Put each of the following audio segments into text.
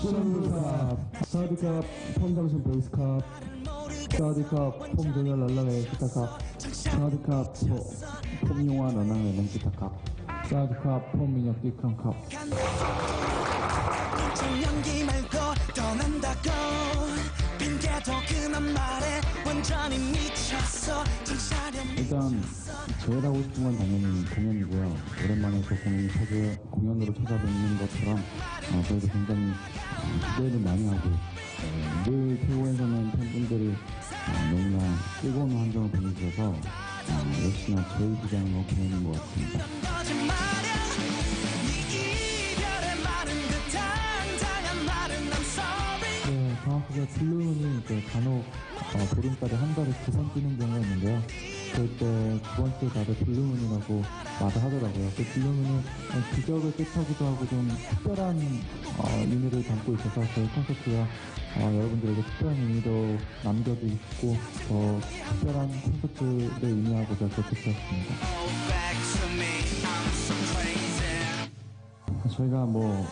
슈퍼맨컵, 사드컵, 폼장신 베이스컵, 사드컵, 폼정열 랄랑의 기타컵, 사드컵, 폼용화 랄랑의 사드컵, 폼민혁 디크랑컵. 좀 연기 말고 떠난다고 빈대도 그만 말해 완전히 미쳤어 정차려 일단 제일 하고 싶은 건 당연히 공연이고요. 오랜만에 또 공연이 찾아, 공연으로 찾아뵙는 것처럼 어, 저희도 굉장히 어, 기대를 많이 하고 어, 늘 태국에서는 팬분들이 어, 너무나 뜨거운 환경을 보내주셔서 어, 역시나 기대하는 건 공연인 것 같습니다. 블루문이 이제 간혹 어, 보름달에 한 달에 두번 뜨는 경우가 있는데요. 그때 두 번째 달에 Blue Moon이라고 말을 하더라고요. 그 Blue Moon은 어, 기적을 뜻하기도 하고 좀 특별한 어, 의미를 담고 있어서 저희 콘서트가 어, 여러분들에게 특별한 의미도 남겨두고 더 특별한 콘서트를 의미하고자 그렇게 되었습니다. 저희가 뭐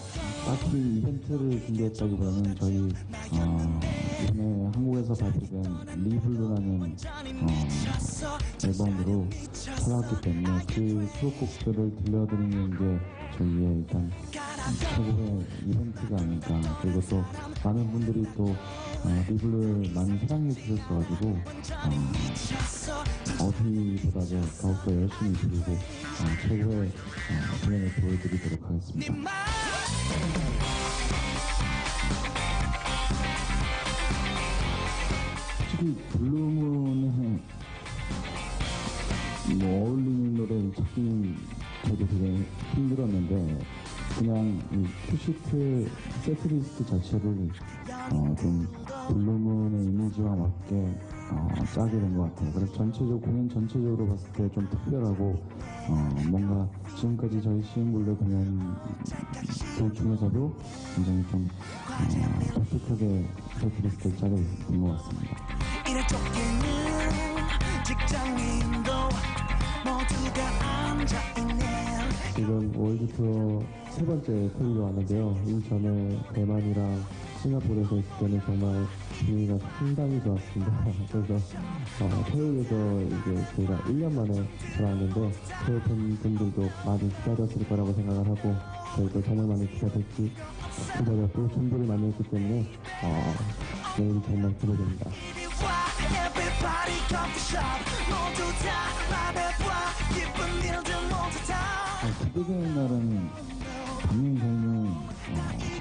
딱히 이벤트를 준비했다기보다는 저희 어, 이번에 한국에서 발표된 Re:Blue라는 어, 앨범으로 돌아왔기 때문에 그 수록곡들을 들려드리는 게 저희의 일단 최고의 이벤트가 아닐까 그리고 또 많은 분들이 또 어, Re:Blue를 많이 사랑해 주셨어가지고 어, 어디보다도 더욱더 열심히 부르고 어, 최고의 어, 공연을 보여드리도록 하겠습니다. 솔직히 Blue Moon에 뭐 어울리는 노래를 찾기는 저도 되게 힘들었는데 그냥 이 큐시트 setlist 자체를 어, 좀 Blue Moon의 이미지와 맞게 어, 짜게 된 것 같아요. 그래서 전체적으로 공연 전체적으로 봤을 때 좀 특별하고 어, 뭔가 지금까지 저희 CNBLUE 공연 그 중에서도 굉장히 좀 어, 독특하게 세트리스트를 짜게 된 것 같습니다. 지금 월드 투어 세 번째 토요일에 왔는데요. 이전에 대만이랑 싱가포르에서 있을 때는 정말 분위기가 상당히 좋았습니다. 그래서 어, 토요일에서 이제 저희가 1년 만에 돌아왔는데 태국 팬분들도 많이 기다렸을 거라고 생각을 하고 저희도 정말 많이 기다렸기 기다렸고 준비를 많이 했기 때문에 어, 내일 정말 기대됩니다. 기대되는 날은 당연히 저희는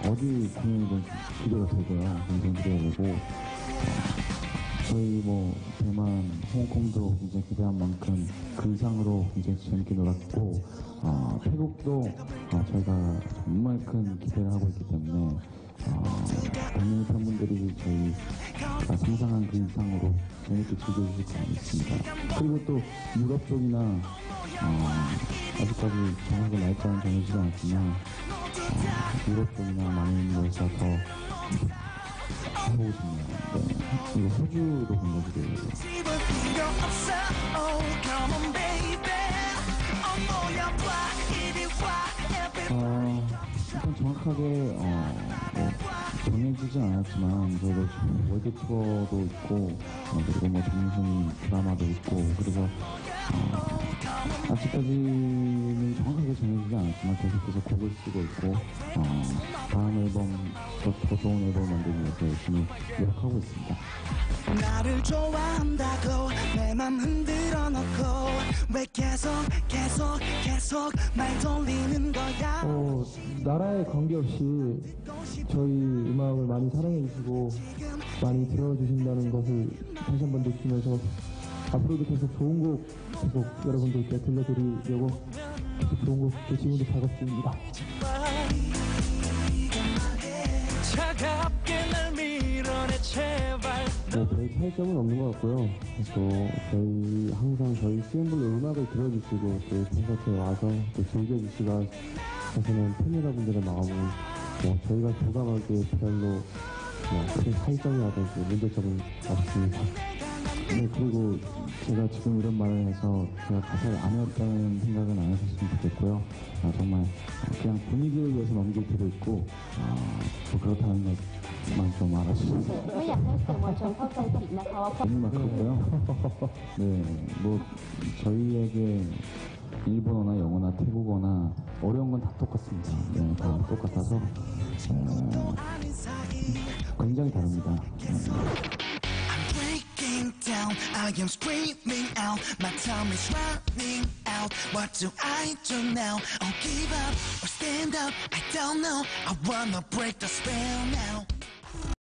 어, 디 공연이든 기대가 되고요. 굉장히 기대가 되고 어, 저희 뭐 대만, 홍콩도 굉장히 기대한 만큼 그 이상으로 굉장히 재밌게 놀았고 어, 태국도 어, 저희가 정말 큰 기대를 하고 있기 때문에 어, 당연히 팬분들이 저희가 상상한 그 이상으로 재밌게 즐겨주실 거 믿습니다. 그리고 또 유럽 쪽이나 어, 아직까지 정확하게 날짜는 정해지지 않았지만 어, 유럽 쪽이나 많은 곳에서 더 해보고 싶네요. 네. 굉장히 기대돼요. 집을 필요 없어 정확하게 어, 뭐 정해지진 않았지만 저희도 지금 월드 투어도 있고 어, 그리고 뭐 정신 드라마도 있고 그래서 어, 아직까지는 정확하게 정해지지 않았지만 계속해서 곡을 쓰고 있고 어, 다음 앨범 더, 더 좋은 앨범 만들기 위해서 열심히 노력하고 있습니다. 나를 좋아한다고 내 맘 흔들어 놓고 왜 계속 계속 계속 말 돌리는 거야 어, 나라에 관계없이 저희 음악을 많이 사랑해 주시고 많이 들어주신다는 것을 다시 한 번 느끼면서 앞으로도 계속 좋은 곡 계속 여러분들께 들려드리려고 계속 좋은 곡도 지금도 작업 중입니다. 차갑게 날 밀어내 뭐별 차이점은 없는 것 같고요. 또 저희 항상 저희 CM블루 음악을 들어주시고 또 콘서트에 와서 또 즐겨주시가 하시는 팬 여러분들의 마음은 뭐 저희가 조감하기에 별로 뭐큰 차이점이라든지 문제점은 없습니다. 네, 그리고 제가 지금 이런 말을 해서 제가 가사를 안 외웠다는 생각은 안 하셨으면 좋겠고요. 아, 정말 어, 그냥 분위기를 위해서 넘길 필요 있고, 어, 뭐 그렇다는 것만 좀 알아주셔서 ไม่อยากให้สื่อมวลชนเข้าใจผิดนะคะว่า 너무 막하고요. 네, 뭐 저희에게 일본어나 영어나 태국어나 어려운 건 다 똑같습니다. 네, 다 똑같아서 어, 굉장히 다릅니다. 네. I am screaming out. My time is running out. What do I do now? I'll give up or stand up. I don't know. I wanna break the spell now.